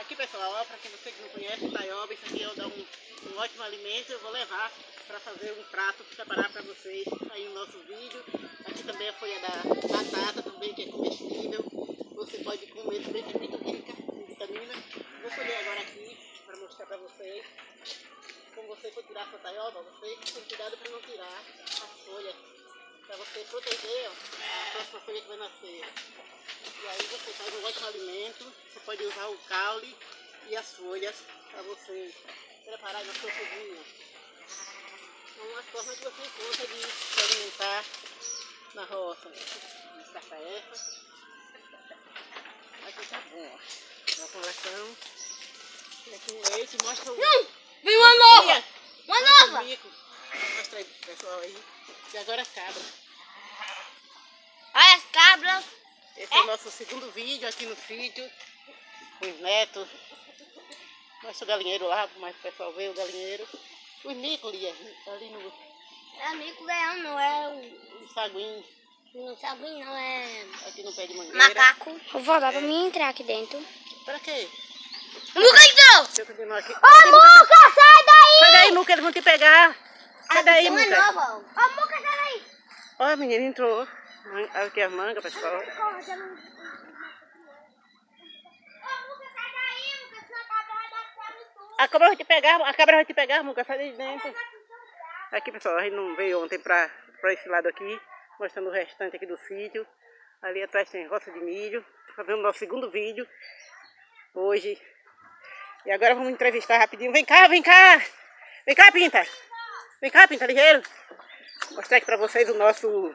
Aqui pessoal, para quem você que não conhece, taioba, isso aqui dou um, um ótimo alimento, eu vou levar para fazer um prato, preparar para vocês aí no nosso vídeo. Aqui também a folha da batata também, que é comestível. Você pode comer também, que é muito rica em vitamina. Vou colher agora aqui para mostrar para vocês. Como você for tirar sua taioba, você tem cuidado para não tirar as folhas, para você proteger ó, a próxima folha que vai nascer. E aí você faz um ótimo alimento, você pode usar o caule e as folhas para você preparar na sua cozinha. São uma forma que você encontra de se alimentar na roça. Descarta essa. Aqui tá bom, ó. Uma colação. E aqui um leite, mostra o... Hum, vem uma nova! Uma o nova! Mostra aí pro pessoal aí. E agora as cabras. Olha as cabras. Esse é o nosso segundo vídeo aqui no sítio, com os netos. Mostra o galinheiro lá, mais o pessoal ver o galinheiro. Os micos ali, ali no, É amigo leão, não é o. no saguinho, Não sabe, não é. aqui no pé de mangueira. Macaco. Vó, dá pra mim entrar aqui dentro. Pra quê? Muca entrou! Deixa eu continuar aqui. Ô, Muca, sai daí! Sai daí, Muca, eles vão te pegar. Sai daí, Tem uma Muca. nova. Ô, Muca, sai daí! Olha, a menina entrou. Man- Aqui as mangas, pessoal. A cabra vai te pegar, a cabra vai te pegar, Muca, sai de dentro. Aqui, pessoal, a gente não veio ontem pra, pra esse lado aqui, mostrando o restante aqui do sítio. Ali atrás tem roça de milho. Fazendo nosso segundo vídeo hoje. E agora vamos entrevistar rapidinho. Vem cá, vem cá! Vem cá, Pinta! Vem cá, Pinta, ligeiro! Mostrar aqui pra vocês o nosso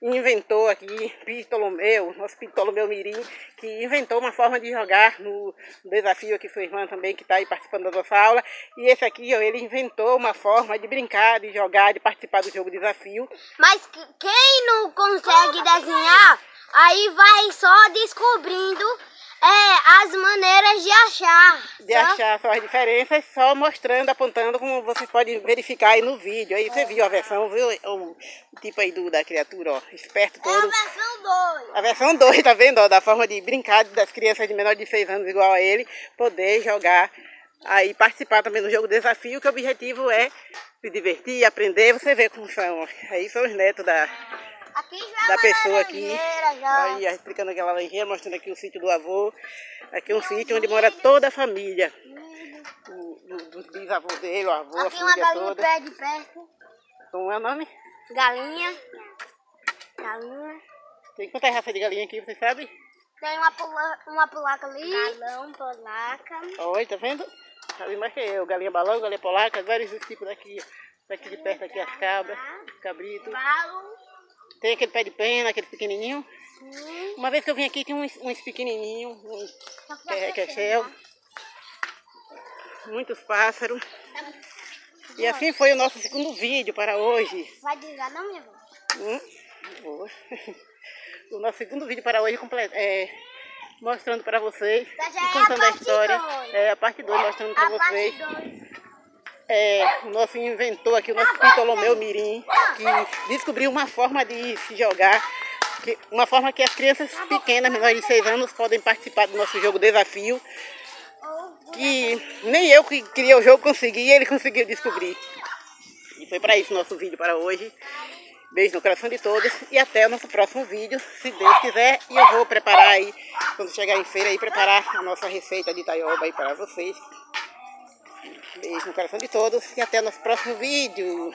inventor aqui, Ptolomeu, nosso Ptolomeu Mirim, que inventou uma forma de jogar no desafio aqui, sua irmã também, que está aí participando da nossa aula. E esse aqui, ó, ele inventou uma forma de brincar, de jogar, de participar do jogo desafio. Mas que- quem não consegue desenhar, aí vai só descobrindo é, as maneiras de achar. De Só- achar só as diferenças, só mostrando, apontando, como vocês podem verificar aí no vídeo. Aí você viu a versão, viu o, o tipo aí do, da criatura, ó, esperto É a todo. versão 2. A versão 2, tá vendo? Ó, da forma de brincar das crianças de menor de 6 anos igual a ele, poder jogar aí, participar também do jogo desafio, que o objetivo é se divertir, aprender, você vê como são. Aí são os netos da, é da uma pessoa aqui. Aí explicando aquela laranjeira, mostrando aqui o sítio do avô. Aqui é um sítio onde mora toda a família. Do, dos bisavôs dele, o avô, a Aqui uma família galinha toda. pé de perto. Como é o nome? Galinha. Galinha. Tem quantas raças de galinha aqui, você sabe? Tem uma, pula, uma polaca ali. Galão, polaca. Olha, tá vendo? Sabe mais que eu. Galinha balão, galinha polaca, vários tipos daqui. Daqui de perto aqui as cabras, cabrito. Valo. Tem aquele pé de pena, aquele pequenininho. Sim. Uma vez que eu vim aqui, tinha uns, uns pequenininhos, uns Só que já é, quechel, né? muitos pássaros. E assim foi o nosso segundo vídeo para hoje. Vai desligar não, minha avó? Hum, boa. O nosso segundo vídeo para hoje é, mostrando para vocês e é contando a história. dois. É a parte 2 mostrando para vocês. 2. É, nosso inventor aqui, o nosso Ptolomeu Mirim, que descobriu uma forma de se jogar, que, uma forma que as crianças pequenas, menores de 6 anos, podem participar do nosso jogo desafio, que nem eu que criei o jogo consegui, ele conseguiu descobrir. E foi para isso nosso vídeo para hoje. Beijo no coração de todos e até o nosso próximo vídeo, se Deus quiser. E eu vou preparar aí, quando chegar em feira aí, preparar a nossa receita de taioba aí para vocês. Beijo no coração de todos e até o nosso próximo vídeo.